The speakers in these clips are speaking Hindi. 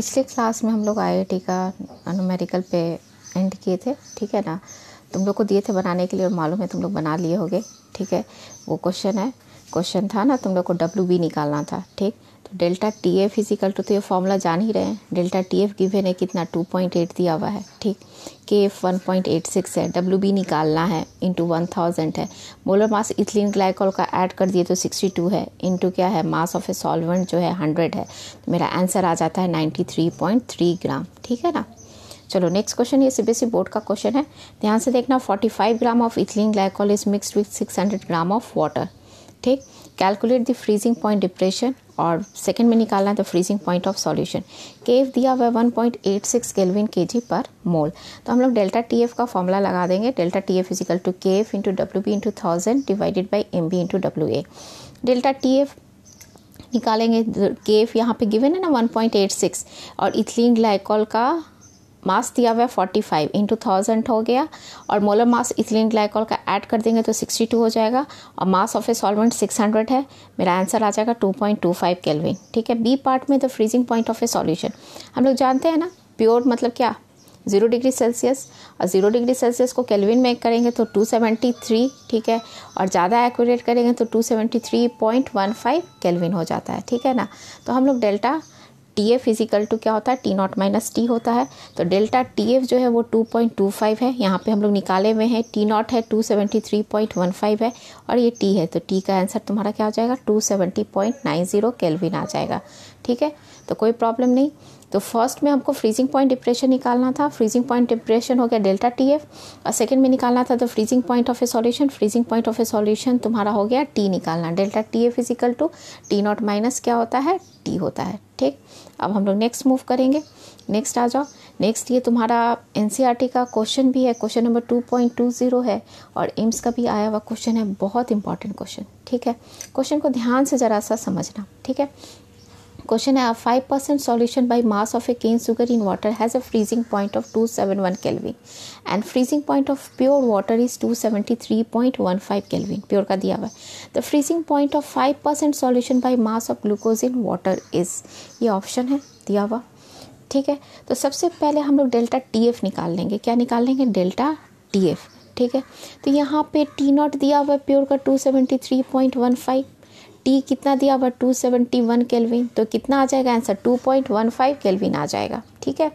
पिछले क्लास में हम लोग आई का अनुमेरिकल पे एंड किए थे, ठीक है ना? तुम लोग को दिए थे बनाने के लिए और मालूम है तुम लोग बना लिए होगे, ठीक है? वो क्वेश्चन है। क्वेश्चन था ना, तुम लोग को डब्ल्यू बी निकालना था, ठीक? तो delta T F is equal to तो ये फॉर्मूला जान ही रहे हैं। डेल्टा टी एफ़ गिवन है कितना? टू पॉइंट एट दिया हुआ है, ठीक? K F one point eight six है डब्ल्यू बी निकालना है इंटू वन थाउज़ेंड है। मोलर मास इथिलीन ग्लाइकोल का ऐड कर दिए तो सिक्सटी टू है। इंटू क्या है? मास ऑफ़ ए सॉल्वेंट जो है हंड्रेड है। तो मेरा आंसर आ जाता है ninety three point three gram, ठीक है ना? चलो नेक्स्ट क्वेश्चन ये सीबीएसई बोर्ड का क्वेश्चन है। ध्यान से देखना 45 gram of ethylene glycol is mixed with 600 gram of water ठीक? Calculate the freezing point depression और सेकेंड में निकालना है the freezing point of solution केव दिया हुआ है one point eight six kelvin K G per mole तो हम लोग डेल्टा टी एफ़ का फॉर्मूला लगा देंगे. Delta T F is equal to K F into W B into thousand divided by M B into W A delta T F निकालेंगे. के एफ़ यहाँ पे गिवन है ना वन पॉइंट एट सिक्स और इथिलीन ग्लाइकॉल का मास दिया हुआ है फोर्टी फाइव इंटू थाउज़ेंड हो गया। और मोलर मास इथिलीन ग्लाइकॉल का ऐड कर देंगे तो सिक्सटी टू हो जाएगा। और mass of a solvent six hundred है। मेरा आंसर आ जाएगा two point two five kelvin ठीक है? बी पार्ट में the freezing point of a solution हम लोग जानते हैं ना प्योर मतलब क्या? ज़ीरो डिग्री सेल्सियस और ज़ीरो डिग्री सेल्सियस को केल्विन में करेंगे तो टू सेवेंटी थ्री ठीक है? और ज़्यादा एक्यूरेट करेंगे तो two seventy three point one five kelvin हो जाता है। ठीक है ना? तो हम लोग delta T F is equal to क्या होता है? टी नॉट माइनस टी होता है। तो डेल्टा टी एफ़ जो है वो टू पॉइंट टू फाइव है। यहाँ पे हम लोग निकाले हुए हैं। टी नॉट है two seventy three point one five है। और ये टी है। तो टी का आंसर तुम्हारा क्या हो जाएगा? Two seventy point nine zero kelvin आ जाएगा। ठीक है? तो कोई प्रॉब्लम नहीं। तो फ़र्स्ट में हमको फ्रीजिंग पॉइंट डिप्रेशन निकालना था। फ्रीजिंग पॉइंट डिप्रेशन हो गया डेल्टा टी एफ़ और सेकेंड में निकालना था तो freezing point of a solution freezing point of a solution तुम्हारा हो गया टी निकालना। Delta T F is equal to T nought minus क्या होता है? टी होता है। ठीक? अब हम लोग नेक्स्ट मूव करेंगे। नेक्स्ट आ जाओ। नेक्स्ट ये तुम्हारा एन e का क्वेश्चन भी है। Question number two point two zero है और एम्स का भी आया हुआ क्वेश्चन है। बहुत इंपॉर्टेंट क्वेश्चन ठीक है? क्वेश्चन को ध्यान से ज़रा सा समझना, ठीक है? क्वेश्चन है five percent solution by mass of a cane sugar in water has a freezing point of two seven one kelvin and freezing point of pure water is two seventy three point one five kelvin pure का दिया हुआ है the freezing point of five percent solution by mass of glucose in water is ये ऑप्शन है दिया हुआ ठीक है तो सबसे पहले हम लोग डेल्टा टी एफ़ निकाल लेंगे क्या निकाल लेंगे डेल्टा टी एफ़ ठीक है तो यहाँ पे टी नॉट दिया हुआ है प्योर का two seventy three point one five T कितना दिया हुआ? टू सेवेंटी वन केल्विन तो कितना आ जाएगा? Answer two point one five kelvin आ जाएगा। ठीक है?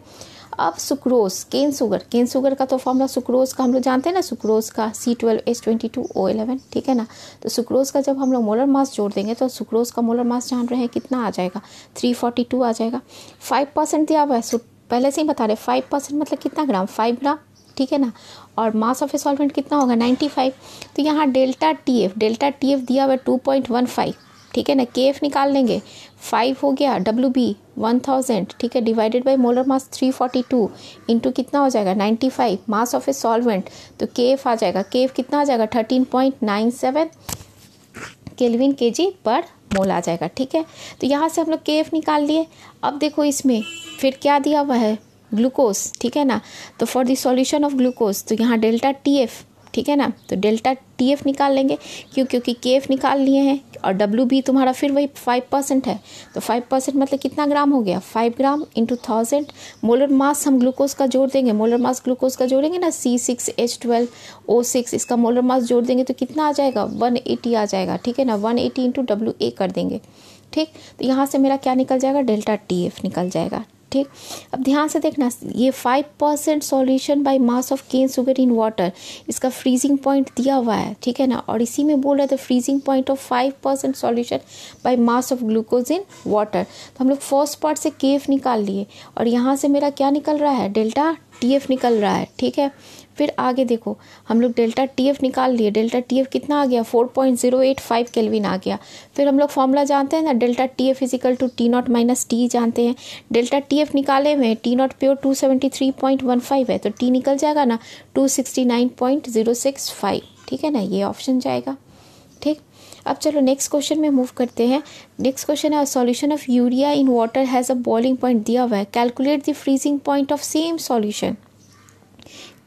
अब sucrose cane sugar cane sugar का तो फॉर्मूला सुक्रोज का हम लोग जानते हैं ना? सुक्रोज का C twelve S twenty two O eleven ठीक है ना? तो सुक्रोज का जब हम लोग मोलर मास जोड़ देंगे तो सुक्रोज का मोलर मास जान रहे हैं कितना आ जाएगा? थ्री फोर्टी टू आ जाएगा। फाइव परसेंट दिया हुआ है। पहले से ही बता रहे फाइव परसेंट मतलब कितना ग्राम? Five gram. ठीक है ना? और मास ऑफ़ ए सॉल्वेंट कितना होगा? नाइन्टी फाइव तो यहाँ delta T F delta T F दिया हुआ टू पॉइंट वन फाइव ठीक है ना? के एफ़ निकाल लेंगे। फाइव हो गया डब्ल्यू बी वन थाउज़ेंड ठीक है? Divided by molar mass three forty two into कितना हो जाएगा? Ninety five mass of a solvent तो के एफ़ आ जाएगा। के एफ़ कितना आ जाएगा? Thirteen point nine seven kelvin K G per मोल आ जाएगा। ठीक है? तो यहाँ से हम लोग के एफ़ निकाल लिए। अब देखो इसमें फिर क्या दिया हुआ है? ग्लूकोज, ठीक है ना? तो for the solution of glucose तो यहाँ डेल्टा टी एफ़ ठीक है ना? तो डेल्टा टी एफ़ निकाल लेंगे। क्यों? क्योंकि के एफ़ निकाल लिए हैं और डब्ल्यू बी तुम्हारा फिर वही फाइव परसेंट है। तो फाइव परसेंट मतलब कितना ग्राम हो गया? Five gram into thousand molar mass हम ग्लूकोज का जोड़ देंगे। मोलर मास ग्लूकोज का जोड़ेंगे ना? C six H twelve O six इसका मोलर मास जोड़ देंगे तो कितना आ जाएगा? वन एटी आ जाएगा, ठीक है ना? One eighty into W A कर देंगे, ठीक? तो यहाँ से मेरा क्या निकल जाएगा? डेल्टा टी एफ़ निकल जाएगा ठीक अब ध्यान से देखना, ये five percent solution by mass of cane sugar in water इसका फ्रीजिंग पॉइंट दिया हुआ है, ठीक है ना? और इसी में बोल रहे थे freezing point of five percent solution by mass of glucose in water तो हम लोग फ़र्स्ट पार्ट से के निकाल लिए और यहाँ से मेरा क्या निकल रहा है? डेल्टा टी एफ़ निकल रहा है, ठीक है? फिर आगे देखो, हम लोग डेल्टा टी एफ़ निकाल लिए, डेल्टा टी एफ़ कितना आ गया? Four point zero eight five kelvin आ गया। फिर हम लोग फॉर्मूला जानते हैं ना, delta T F is equal to T nought minus T जानते हैं। डेल्टा टी एफ़ निकाले हुए T nought pure two seventy three point one five है तो टी निकल जाएगा ना two sixty nine point zero six five ठीक है ना? ये ऑप्शन जाएगा। ठीक? अब चलो नेक्स्ट क्वेश्चन में मूव करते हैं। नेक्स्ट क्वेश्चन है solution of urea in water has a boiling point दिया हुआ है। Calculate the freezing point of same solution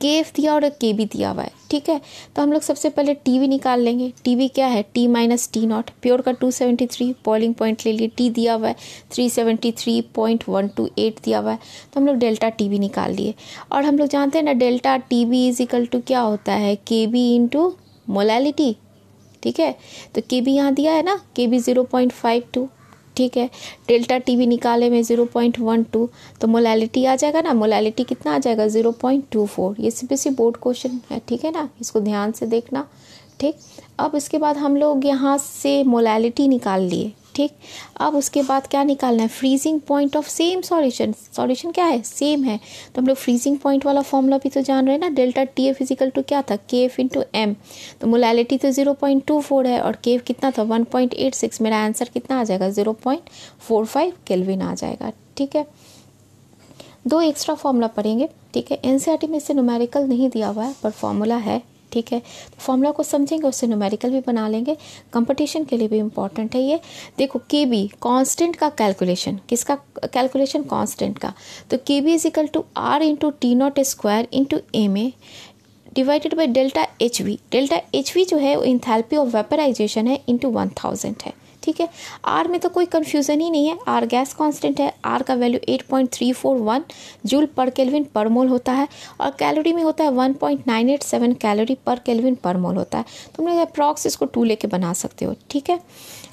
K F दिया और के बी दिया हुआ है, ठीक है? तो हम लोग सबसे पहले टी वी निकाल लेंगे। टी वी क्या है? T minus T nought pure का two seventy three boiling point ले लिए। टी दिया हुआ है three seventy three point one two eight दिया हुआ है। तो हम लोग डेल्टा टी वी निकाल लिए। और हम लोग जानते हैं ना delta T V is equal to क्या होता है? के बी इंटू मोलैलिटी ठीक है? तो के बी यहाँ दिया है ना? K B zero point five two ठीक है? डेल्टा टी वी निकाले में ज़ीरो पॉइंट वन टू तो मोलैलिटी आ जाएगा ना? मोलैलिटी कितना आ जाएगा? Zero point two four. ये C B C board question है, ठीक है ना? इसको ध्यान से देखना, ठीक? अब इसके बाद हम लोग यहाँ से मोलैलिटी निकाल लिए। ठीक? अब उसके बाद क्या निकालना है? Freezing point of same solution solution क्या है? सेम है। तो हम लोग फ्रीजिंग पॉइंट वाला फॉर्मूला भी तो जान रहे हैं ना? Delta T F is equal to क्या था? के एफ़ इंटू एम तो मोलैलिटी तो ज़ीरो पॉइंट टू फोर है और के एफ़ कितना था? वन पॉइंट एट सिक्स मेरा आंसर कितना आ जाएगा? Zero point four five kelvin आ जाएगा। ठीक है? दो एक्स्ट्रा फॉर्मूला पढ़ेंगे। ठीक है? एनसीईआरटी में से न्यूमेरिकल नहीं दिया हुआ है, पर फॉर्मूला है। ठीक है? तो फॉर्मूला को समझेंगे, उससे न्यूमेरिकल भी बना लेंगे। कंपटीशन के लिए भी इंपॉर्टेंट है ये। देखो के बी कॉन्स्टेंट का कैलकुलेशन किसका कैलकुलेशन कॉन्स्टेंट का। तो K B is equal to R into T naught square into M A divided by delta H V delta H V जो है, वो इंथैल्पी ऑफ़ वेपराइजेशन है इंटू वन थाउज़ेंड है। ठीक है? आर में तो कोई कन्फ्यूज़न ही नहीं है। आर गैस कांस्टेंट है। आर का value 8.341 joule per kelvin per mole होता है। और कैलोरी में होता है 1.987 कैलोरी पर केल्विन पर मोल होता है। तुम लोग अप्रॉक्स इसको टू लेके बना सकते हो, ठीक है?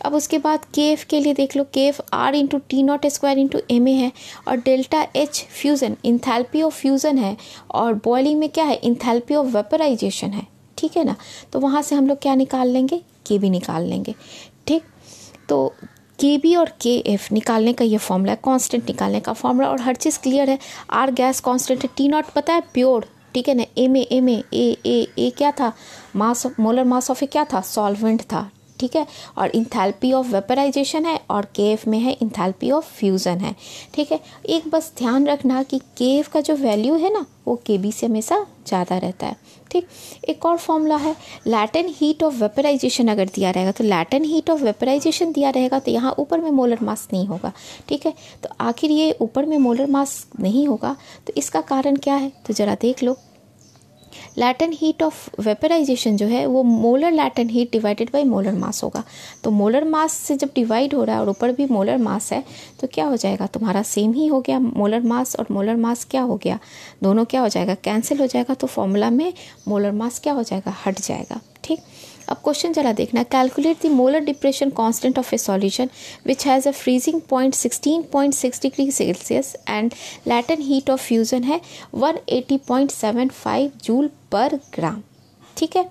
अब उसके बाद के एफ़ के लिए देख लो। K F R into T naught square into M A है। और delta H fusion enthalpy of fusion है। और बॉइलिंग में क्या है? इंथैल्पी ऑफ़ वेपराइजेशन है। ठीक है ना? तो वहाँ से हम लोग क्या निकाल लेंगे? के भी निकाल लेंगे। तो के बी और के एफ़ निकालने का ये फॉर्मूला है कांस्टेंट निकालने का फॉर्मूला और हर चीज़ क्लियर है। आर गैस कांस्टेंट है टी नॉट पता है? प्योर ठीक है ना? एम ए एम ए ए ए क्या था? मास मोलर मास ऑफ़ ए क्या था? सॉल्वेंट था। ठीक है? और इंथैल्पी ऑफ़ वेपराइजेशन है और केफ में है इंथैल्पी ऑफ़ फ्यूज़न है। ठीक है? एक बस ध्यान रखना कि केफ का जो वैल्यू है ना, वो के बी से हमेशा ज़्यादा रहता है। ठीक? एक और फॉर्मूला है लैटन हीट ऑफ़ वेपराइजेशन अगर दिया रहेगा तो लैटन हीट ऑफ़ वेपराइजेशन दिया रहेगा तो यहाँ ऊपर में मोलर मास नहीं होगा। ठीक है? तो आखिर ये ऊपर में मोलर मास नहीं होगा तो इसका कारण क्या है? तो ज़रा देख लो। लैटन हीट ऑफ़ वेपराइजेशन जो है, वो molar latent heat divided by molar mass होगा। तो मोलर मास से जब डिवाइड हो रहा है और ऊपर भी मोलर मास है तो क्या हो जाएगा? तुम्हारा सेम ही हो गया मोलर मास और मोलर मास क्या हो गया? दोनों क्या हो जाएगा? कैंसिल हो जाएगा तो फॉर्मूला में मोलर मास क्या हो जाएगा? हट जाएगा, ठीक? अब क्वेश्चन जरा देखना। Calculate the molar depression constant of a solution which has a freezing point 16.6 degree Celsius and latent heat of fusion है 180.75 जूल पर ग्राम ठीक है?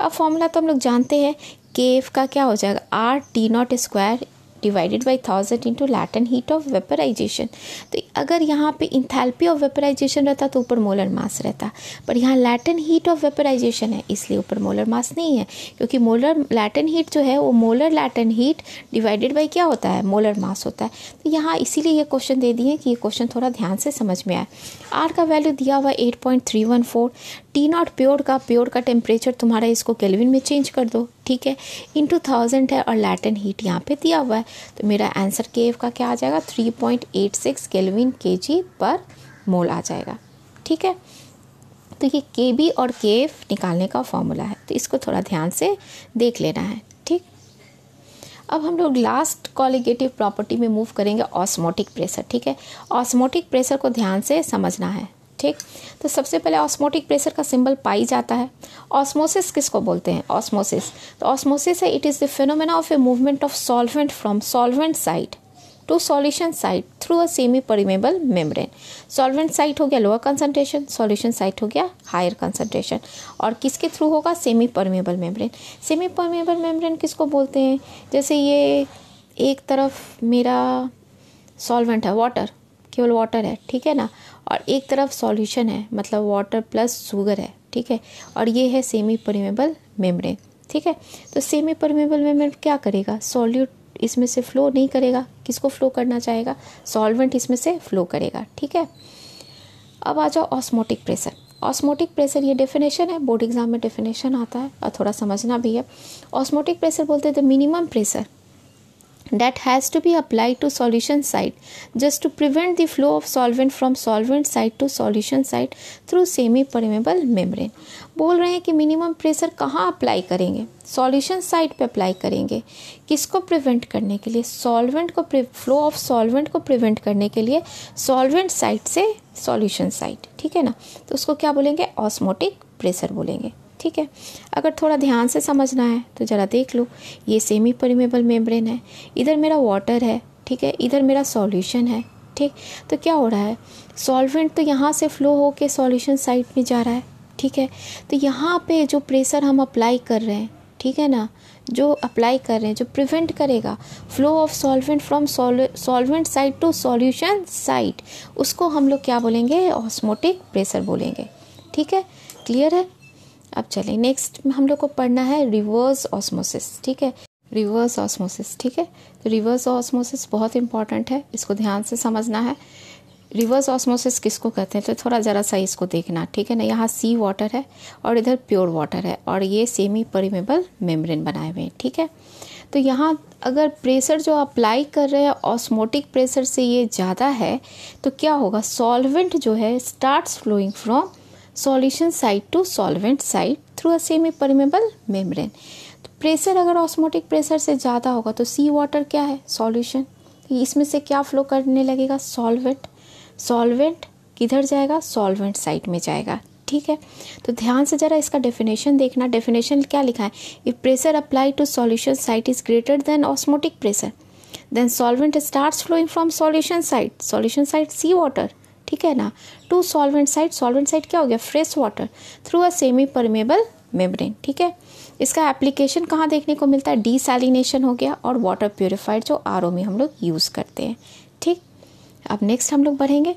अब फॉर्मूला तो हम लोग जानते हैं केफ का क्या हो जाएगा? R T naught square divided by thousand into latent heat of vaporisation तो अगर यहाँ पे इंथैल्पी ऑफ़ वेपराइजेशन रहता तो ऊपर मोलर मास रहता। पर यहाँ लैटन हीट ऑफ़ वेपराइजेशन है, इसलिए ऊपर मोलर मास नहीं है। क्योंकि मोलर लैटन हीट जो है, वो molar latent heat divided by क्या होता है? मोलर मास होता है। तो यहाँ इसीलिए ये क्वेश्चन दे दिए कि ये क्वेश्चन थोड़ा ध्यान से समझ में आए। आर का वैल्यू दिया हुआ eight point three one four T naught pure का प्योर का टेम्परेचर तुम्हारा इसको केल्विन में चेंज कर दो। ठीक है? इंटू थाउज़ेंड है और लैटन हीट यहाँ पे दिया हुआ है। तो मेरा आंसर केव का क्या आ जाएगा? Three point eight six kelvin K G per मोल आ जाएगा। ठीक है? तो ये के बी और केफ निकालने का फॉर्मूला है। तो इसको थोड़ा ध्यान से देख लेना है। ठीक? अब हम लोग लास्ट कॉलिगेटिव प्रॉपर्टी में मूव करेंगे ऑस्मोटिक प्रेशर ठीक है? ऑस्मोटिक प्रेशर को ध्यान से समझना है। ठीक? तो सबसे पहले ऑस्मोटिक प्रेशर का सिंबल पाई जाता है। ऑस्मोसिस किसको बोलते हैं? ऑस्मोसिस तो ऑस्मोसिस है it is the phenomena of a movement of solvent from solvent side to solution side through a semi permeable membrane solvent side हो गया लोअर कंसनट्रेशन सॉल्यूशन साइट हो गया हायर कंसनट्रेशन और किसके थ्रू होगा? Semi permeable membrane semi permeable membrane किसको बोलते हैं? जैसे ये एक तरफ़ मेरा सॉल्वेंट है वाटर केवल वाटर है, ठीक है ना? और एक तरफ़ सॉल्यूशन है मतलब वाटर प्लस शुगर है, ठीक है? और ये है सेमी परमेबल मेम्ब्रेन ठीक है? तो सेमी परमेबल मेम्ब्रेन क्या करेगा? सॉल्यूट इसमें से फ्लो नहीं करेगा। किसको फ्लो करना चाहेगा? सॉल्वेंट इसमें से फ्लो करेगा, ठीक है? अब आ जाओ ऑस्मोटिक प्रेशर ऑस्मोटिक प्रेशर ये डेफिनेशन है बोर्ड एग्ज़ाम में डेफिनेशन आता है, और थोड़ा समझना भी है। ऑस्मोटिक प्रेशर बोलते हैं the minimum pressure that has to be applied to solution side just to prevent the flow of solvent from solvent side to solution side through semi permeable membrane बोल रहे हैं कि मिनिमम प्रेशर कहाँ अप्लाई करेंगे सॉल्यूशन साइड पे अप्लाई करेंगे किसको प्रिवेंट करने के लिए सॉल्वेंट को फ्लो ऑफ़ सॉल्वेंट को प्रिवेंट करने के लिए सॉल्वेंट साइड से सॉल्यूशन साइड ठीक है ना तो उसको क्या बोलेंगे ऑस्मोटिक प्रेशर बोलेंगे ठीक है? अगर थोड़ा ध्यान से समझना है तो ज़रा देख लो। ये सेमी परिमेबल मेम्ब्रेन है। इधर मेरा वाटर है, ठीक है? इधर मेरा सॉल्यूशन है, ठीक? तो क्या हो रहा है? सॉल्वेंट तो यहाँ से फ्लो हो के सॉल्यूशन साइड में जा रहा है, ठीक है? तो यहाँ पे जो प्रेशर हम अप्लाई कर रहे हैं, ठीक है ना? जो अप्लाई कर रहे हैं, जो प्रिवेंट करेगा flow of solvent from solvent side to solution side उसको हम लोग क्या बोलेंगे? ऑस्मोटिक प्रेशर बोलेंगे। ठीक है? क्लियर है? अब चलें। नेक्स्ट हम लोग को पढ़ना है रिवर्स ऑस्मोसिस ठीक है? रिवर्स ऑस्मोसिस ठीक है? तो रिवर्स ऑस्मोसिस बहुत इंपॉर्टेंट है, इसको ध्यान से समझना है। रिवर्स ऑस्मोसिस किसको कहते हैं? तो थोड़ा ज़रा सा इसको देखना, ठीक है ना? यहाँ सी वाटर है और इधर प्योर वाटर है और ये सेमी परिमेबल मेम्ब्रेन बनाए हुए हैं, ठीक है? तो यहाँ अगर प्रेशर जो अप्लाई कर रहे हैं ऑस्मोटिक प्रेशर से ये ज़्यादा है तो क्या होगा? सॉल्वेंट जो है starts flowing from solution side to solvent side through a semi permeable membrane तो प्रेशर अगर ऑस्मोटिक प्रेशर से ज़्यादा होगा तो सी वाटर क्या है? सॉल्यूशन इसमें से क्या फ्लो करने लगेगा? सॉल्वेंट सॉल्वेंट किधर जाएगा? सॉल्वेंट साइड में जाएगा। ठीक है? तो ध्यान से ज़रा इसका डेफिनेशन देखना। डेफिनेशन क्या लिखा है? If pressure apply to solution side is greater than osmotic pressure then solvent start flowing from solution side solution side sea water ठीक है ना? To solvent side solvent side क्या हो गया? Fresh water through a semi permeable membrane ठीक है? इसका एप्लीकेशन कहाँ देखने को मिलता है? डीसैलिनेशन हो गया और वाटर प्योरीफाइड जो आरओ में हम लोग यूज़ करते हैं, ठीक? अब नेक्स्ट हम लोग बढ़ेंगे।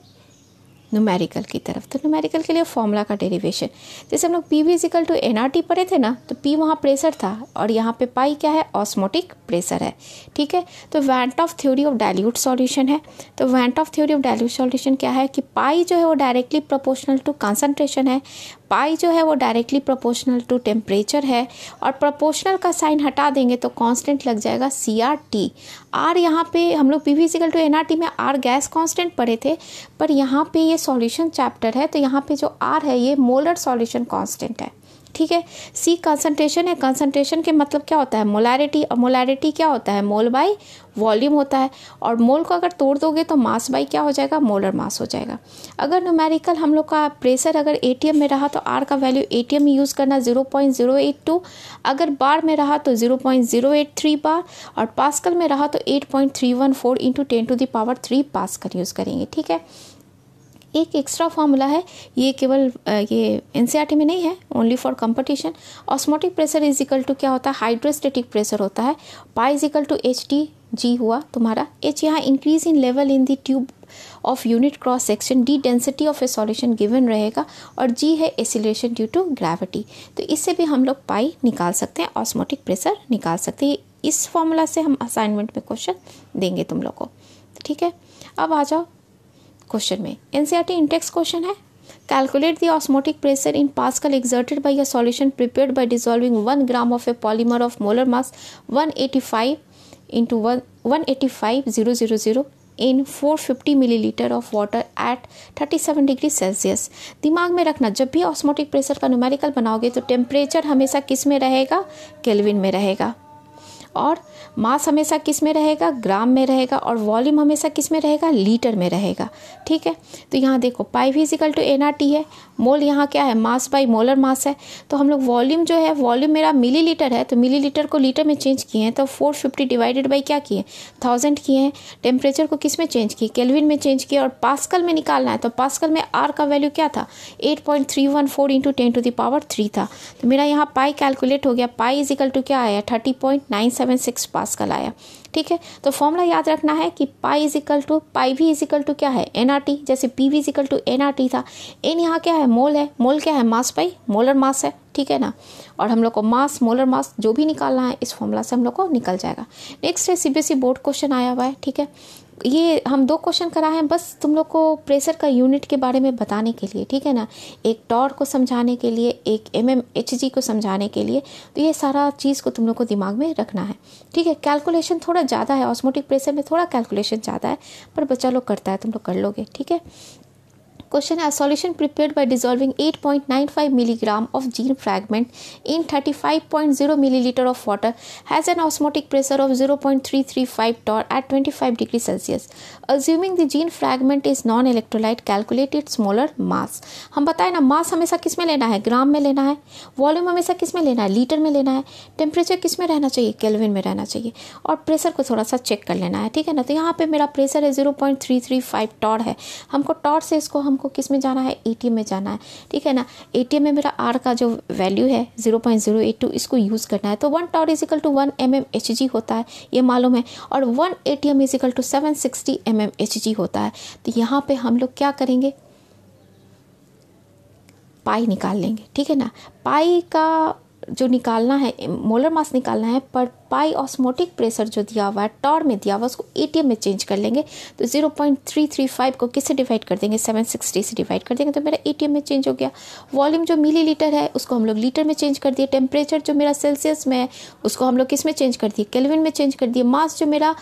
न्यूमेरिकल की तरफ़। तो न्यूमेरिकल के लिए फॉर्मूला का डेरिवेशन जैसे हम लोग P V is equal to N R T पढ़े थे ना तो पी वहाँ प्रेशर था और यहाँ पे पाई क्या है? ऑस्मोटिक प्रेशर है। ठीक है? तो van't Hoff theory of dilute solution है। तो van't Hoff theory of dilute solution क्या है? कि पाई जो है वो डायरेक्टली प्रोपोर्शनल टू कॉन्सेंट्रेशन है। पाई जो है वो डायरेक्टली प्रोपोर्शनल टू टेम्परेचर है और प्रोपोर्शनल का साइन हटा देंगे तो कांस्टेंट लग जाएगा सी आर टी आर यहाँ पे हम लोग P V is equal to N R T में आर गैस कांस्टेंट पढ़े थे, पर यहाँ पे ये सॉल्यूशन चैप्टर है तो यहाँ पे जो आर है, ये मोलर सॉल्यूशन कांस्टेंट है। ठीक है? सी कंसंट्रेशन है। कंसंट्रेशन के मतलब क्या होता है? मोलैरिटी और मोलैरिटी क्या होता है? मोल बाई वॉल्यूम होता है। और मोल को अगर तोड़ दोगे तो मास बाई क्या हो जाएगा? मोलर मास हो जाएगा। अगर न्यूमेरिकल हम लोग का प्रेशर अगर एटीएम में रहा तो आर का वैल्यू ए में यूज़ करना ज़ीरो अगर बार में रहा तो ज़ीरो बार और पास्कल में रहा तो eight point three one four into ten to the power three pascal use करेंगे। ठीक है? एक एक्स्ट्रा फॉर्मूला है। ये केवल ये एन e में नहीं है only for competition osmotic pressure is equal to क्या होता है? हाइड्रोस्टेटिक प्रेशर होता है। Pi is equal to H T G हुआ तुम्हारा। एच यहाँ increase in level in the tube of unit cross section D density of a solution given रहेगा और जी है एसिलेशन ड्यू टू ग्रेविटी तो इससे भी हम लोग पाई निकाल सकते हैं ऑस्मोटिक प्रेशर निकाल सकते हैं। इस फॉर्मूला से हम असाइनमेंट में क्वेश्चन देंगे तुम लोग को। ठीक है? अब आ जाओ। क्वेश्चन में। एनसीईआरटी इंटेक्स क्वेश्चन है। Calculate the osmotic pressure in pascal exerted by a solution prepared by dissolving one gram of a polymer of molar mass 185 into 1 185,000 in 450 millilitre of water at 37 degree Celsius दिमाग में रखना जब भी ऑस्मोटिक प्रेशर का न्यूमेरिकल बनाओगे तो टेम्परेचर हमेशा किसमें रहेगा? केल्विन में रहेगा। और मास हमेशा किसमें रहेगा? ग्राम में रहेगा और वॉल्यूम हमेशा किसमें रहेगा? लीटर में रहेगा। ठीक है? तो यहाँ देखो, pi is equal to N R T है मोल यहाँ क्या है? मास बाई मोलर मास है। तो हम लोग वॉल्यूम जो है वॉल्यूम मेरा मिली लीटर है तो मिली लीटर को लीटर में चेंज किए हैं तो फोर फिफ्टी डिवाइडेड बाई क्या किए? थाउज़ेंड किए हैं। टेम्परेचर को किसमें चेंज किए? केल्विन में चेंज किया और पास्कल में निकालना है तो पास्कल में आर का वैल्यू क्या था? Eight point three one four into ten to the power three था। तो मेरा यहाँ पाई कैलकुलेट हो गया। पाई इजिकल टू क्या आया? Thirty point nine seven six pascal आया। ठीक है? तो फॉर्मूला याद रखना है कि pi is equal to pi भी इज़ इक्वल टू क्या है? एन आर टी जैसे P V is equal to N R T था। एन यहाँ क्या है? मोल है। मोल क्या है? मास पाई मोलर मास है। ठीक है ना? और हम लोग को मास मोलर मास जो भी निकालना है, इस फॉर्मूला से हम लोग को निकल जाएगा। नेक्स्ट है, सीबीएसई बोर्ड क्वेश्चन आया हुआ है। ठीक है? ये हम दो क्वेश्चन करा है, बस तुम लोग को प्रेशर का यूनिट के बारे में बताने के लिए, ठीक है ना? एक टॉर को समझाने के लिए, एक एम एम एच जी को समझाने के लिए तो ये सारा चीज़ को तुम लोग को दिमाग में रखना है, ठीक है? कैलकुलेशन थोड़ा ज़्यादा है ऑस्मोटिक प्रेशर में थोड़ा कैलकुलेशन ज़्यादा है, पर बच्चा लोग करता है, तुम लोग कर लोगे, ठीक है? क्वेश्चन है solution prepare point nine five milligram of gene fragment in thirty five point zero millilitre of water has an osmotic pressure of 0.335 torr at 25 degree Celsius assuming the gene fragment is non electrolyte calculated molar mass हम बताए ना मास हमेशा किसमें लेना है? ग्राम में लेना है? वॉल्यूम हमेशा किसमें लेना है? लीटर में लेना है? टेम्परेचर किसमें रहना चाहिए? कैलविन में रहना चाहिए। और प्रेशर को थोड़ा सा चेक कर लेना है, ठीक है ना? तो यहाँ पर मेरा प्रेशर है zero point three three five torr है। हमको टॉर से इसको, हमको हमको किसमें जाना है? ए में जाना है। ठीक है ना? ए में मेरा आर का जो वैल्यू है zero point zero eight two इसको यूज़ करना है। तो one torr is equal to one M M H G होता है, ये मालूम है। और one A T M is equal to seven sixty M M H G होता है। तो यहाँ पे हम लोग क्या करेंगे? पाई निकाल लेंगे। ठीक है ना? पाई का जो निकालना है, मोलर मास निकालना है, पर पाई ऑस्मोटिक प्रेशर जो दिया हुआ है, टॉर में दिया हुआ उसको एटीएम में चेंज कर लेंगे तो zero point three three five को किससे डिवाइड कर देंगे? सेवन सिक्सटी से डिवाइड कर देंगे तो मेरा एटीएम में चेंज हो गया। वॉल्यूम जो मिली लीटर है, उसको हम लोग लीटर में चेंज कर दिए। टेम्परेचर जो मेरा सेल्सियस में है, उसको हम लोग किसमें चेंज कर दिए? केल्विन में चेंज कर दिए। मास जो मेरा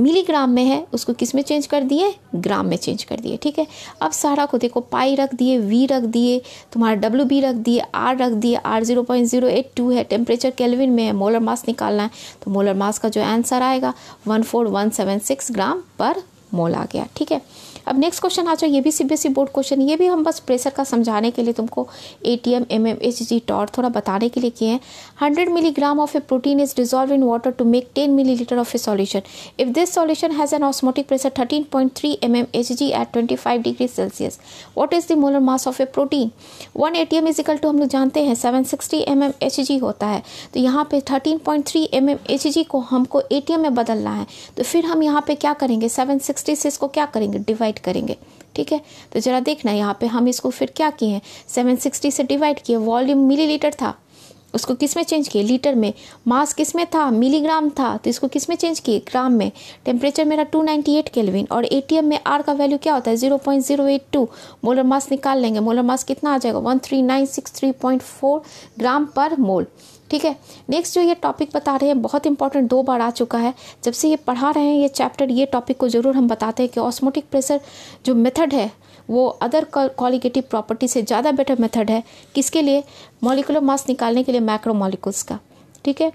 मिलीग्राम में है, उसको किसमें चेंज कर दिए? ग्राम में चेंज कर दिए, ठीक है? अब सारा को देखो, पाई रख दिए वी रख दिए, तुम्हारा डब्ल्यू बी रख दिए आर रख दिए R zero point zero eight two है टेम्परेचर केल्विन में है मोलर मास निकालना है तो मोलर मास का जो आंसर आएगा one four one seven six gram per mole आ गया, ठीक है? अब नेक्स्ट क्वेश्चन आ जाओ ये भी सीबीएसई बोर्ड क्वेश्चन ये भी हम बस प्रेशर का समझाने के लिए तुमको A T M M M H G torr थोड़ा बताने के लिए किए हैं। Hundred milligram of a protein is dissolve in water to make ten millilitre of a solution if this solution has an osmotic pressure thirteen point three M M H G at twenty five degree Celsius what is the molar mass of a protein one A T M is equal to हम लोग जानते हैं seven sixty M M H G होता है। तो यहाँ पे thirteen point three M M H G को हमको ए टी एम में बदलना है। तो फिर हम यहाँ पे क्या करेंगे? सेवन सिक्सटी से इसको क्या करेंगे? डिवाइड करेंगे। ठीक है? तो ज़रा देखना यहाँ पे हम इसको फिर क्या किए हैं? सेवन सिक्सटी से डिवाइड किए। वॉल्यूम मिलीलीटर था। उसको किसमें चेंज किए? लीटर में। मास किसमें था? मिलीग्राम था। तो इसको किसमें चेंज किए? ग्राम में। टेम्परेचर मेरा 298 केल्विन और एटीएम में आर का वैल्यू क्या होता है? 0.082 मोलर मास निकाल लेंगे। मोलर मास कितना आ जाएगा? 13963.4 ग्राम पर मोल ठीक है? नेक्स्ट जो ये टॉपिक बता रहे हैं, बहुत इंपॉर्टेंट दो बार आ चुका है। जब से ये पढ़ा रहे हैं ये चैप्टर ये टॉपिक को ज़रूर हम बताते हैं कि ऑस्मोटिक प्रेशर जो मेथड है, वो अदर क्वालिगेटिव प्रॉपर्टी से ज़्यादा बेटर मेथड है। किसके लिए? मॉलिकुलर मास निकालने के लिए मैक्रो मॉलिकुल्स का। ठीक है?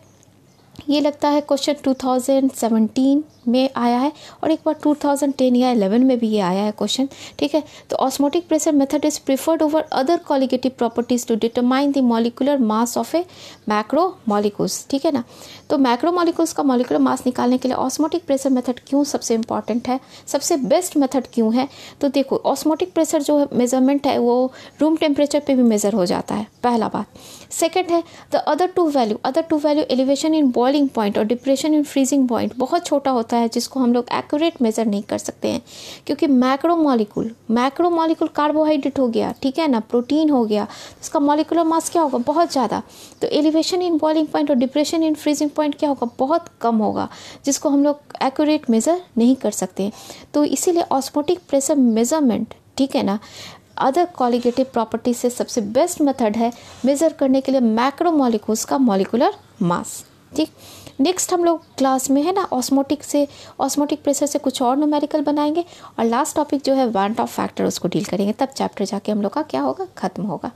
ये लगता है क्वेश्चन 2017 में आया है और एक बार 2010 या 11 में भी ये आया है क्वेश्चन, ठीक है? तो osmotic pressure method is preferred over other colligative properties to determine the molecular mass of a macro molecules ठीक है ना? तो मैक्रो मॉलिकुल्स का मॉलिकुलर मास निकालने के लिए ऑस्मोटिक प्रेशर मेथड क्यों सबसे इंपॉर्टेंट है? सबसे बेस्ट मेथड क्यों है? तो देखो ऑस्मोटिक प्रेशर जो है मेज़रमेंट है वो रूम टेम्परेचर पर भी मेज़र हो जाता है, पहला बात। सेकेंड है the other two value other two value elevation in boiling point और डिप्रेशन इन फ्रीजिंग पॉइंट बहुत छोटा होता है जिसको हम लोग एक्यूरेट मेजर नहीं कर सकते हैं। क्योंकि macro molecule macro molecule carbohydrate हो गया, ठीक है ना? प्रोटीन हो गया, इसका मॉलिकुलर मास क्या होगा? बहुत ज़्यादा। तो एलिवेशन इन बॉइलिंग पॉइंट और डिप्रेशन इन फ्रीजिंग पॉइंट क्या होगा? बहुत कम होगा, जिसको हम लोग एक्यूरेट मेज़र नहीं कर सकते। तो इसीलिए ऑस्मोटिक प्रेशर मेज़रमेंट ठीक है ना? अदर कॉलिगेटिव प्रॉपर्टी से सबसे बेस्ट मेथड है मेज़र करने के लिए मैक्रो मॉलिकुल्स का मॉलिकुलर मास ठीक नेक्स्ट हम लोग क्लास में है ना ऑस्मोटिक से ऑस्मोटिक प्रेशर से कुछ और नोमेरिकल बनाएँगे और लास्ट टॉपिक जो है वांट ऑफ़ फैक्टर उसको डील करेंगे। तब चैप्टर जाके हम लोग का क्या होगा? ख़त्म होगा।